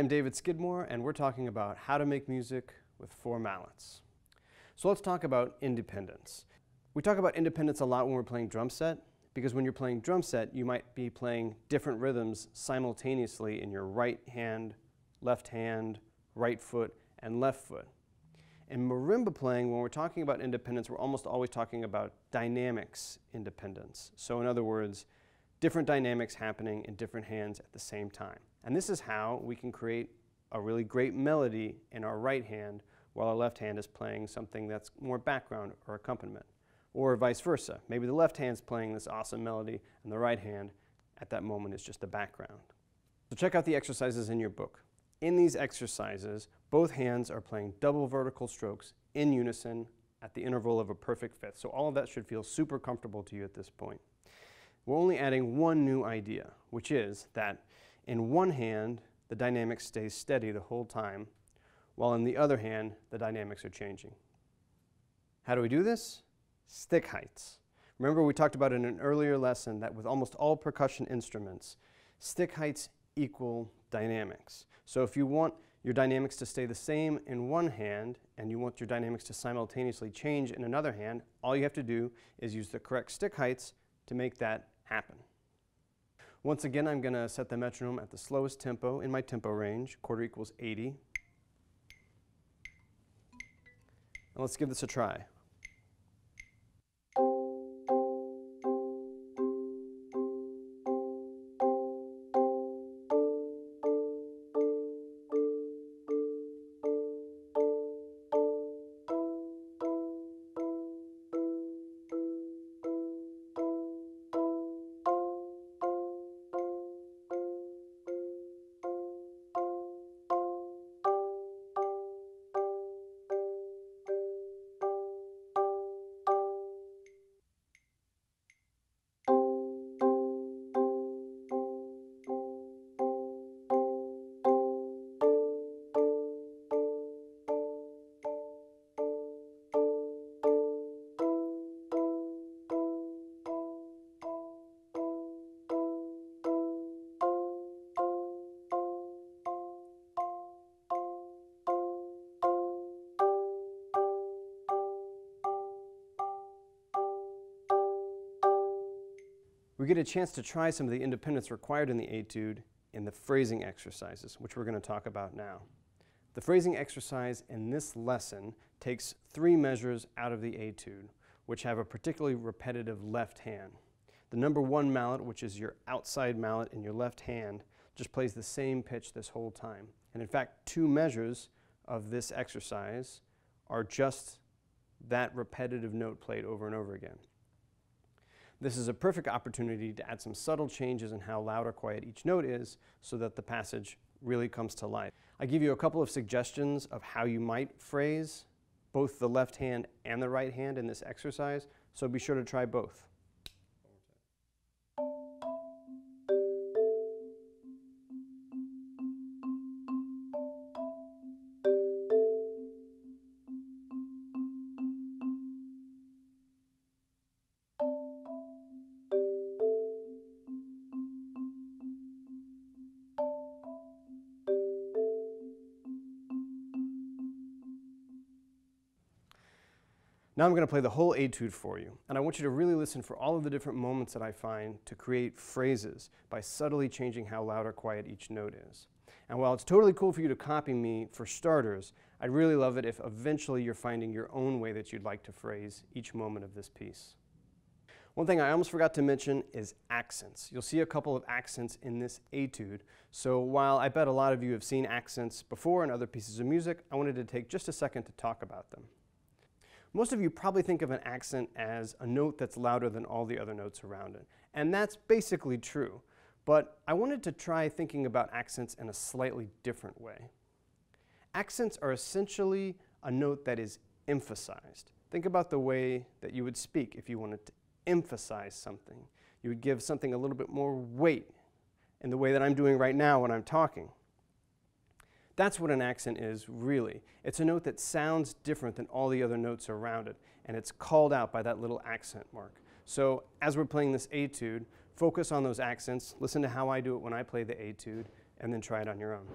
I'm David Skidmore, and we're talking about how to make music with four mallets. So let's talk about independence. We talk about independence a lot when we're playing drum set, because when you're playing drum set, you might be playing different rhythms simultaneously in your right hand, left hand, right foot, and left foot. In marimba playing, when we're talking about independence, we're almost always talking about dynamics independence. So in other words, different dynamics happening in different hands at the same time. And this is how we can create a really great melody in our right hand while our left hand is playing something that's more background or accompaniment. Or vice versa. Maybe the left hand's playing this awesome melody and the right hand at that moment is just the background. So check out the exercises in your book. In these exercises, both hands are playing double vertical strokes in unison at the interval of a perfect fifth. So all of that should feel super comfortable to you at this point. We're only adding one new idea, which is that in one hand, the dynamics stays steady the whole time, while in the other hand, the dynamics are changing. How do we do this? Stick heights. Remember we talked about in an earlier lesson that with almost all percussion instruments, stick heights equal dynamics. So if you want your dynamics to stay the same in one hand and you want your dynamics to simultaneously change in another hand, all you have to do is use the correct stick heights to make that happen. Once again, I'm going to set the metronome at the slowest tempo in my tempo range, quarter equals 80. And let's give this a try. We get a chance to try some of the independence required in the etude in the phrasing exercises, which we're going to talk about now. The phrasing exercise in this lesson takes three measures out of the etude, which have a particularly repetitive left hand. The number one mallet, which is your outside mallet in your left hand, just plays the same pitch this whole time. And in fact, two measures of this exercise are just that repetitive note played over and over again. This is a perfect opportunity to add some subtle changes in how loud or quiet each note is so that the passage really comes to life. I give you a couple of suggestions of how you might phrase both the left hand and the right hand in this exercise, so be sure to try both. Now I'm going to play the whole etude for you, and I want you to really listen for all of the different moments that I find to create phrases by subtly changing how loud or quiet each note is. And while it's totally cool for you to copy me for starters, I'd really love it if eventually you're finding your own way that you'd like to phrase each moment of this piece. One thing I almost forgot to mention is accents. You'll see a couple of accents in this etude. So while I bet a lot of you have seen accents before in other pieces of music, I wanted to take just a second to talk about them. Most of you probably think of an accent as a note that's louder than all the other notes around it. And that's basically true. But I wanted to try thinking about accents in a slightly different way. Accents are essentially a note that is emphasized. Think about the way that you would speak if you wanted to emphasize something. You would give something a little bit more weight in the way that I'm doing right now when I'm talking. That's what an accent is, really. It's a note that sounds different than all the other notes around it, and it's called out by that little accent mark. So as we're playing this etude, focus on those accents, listen to how I do it when I play the etude, and then try it on your own.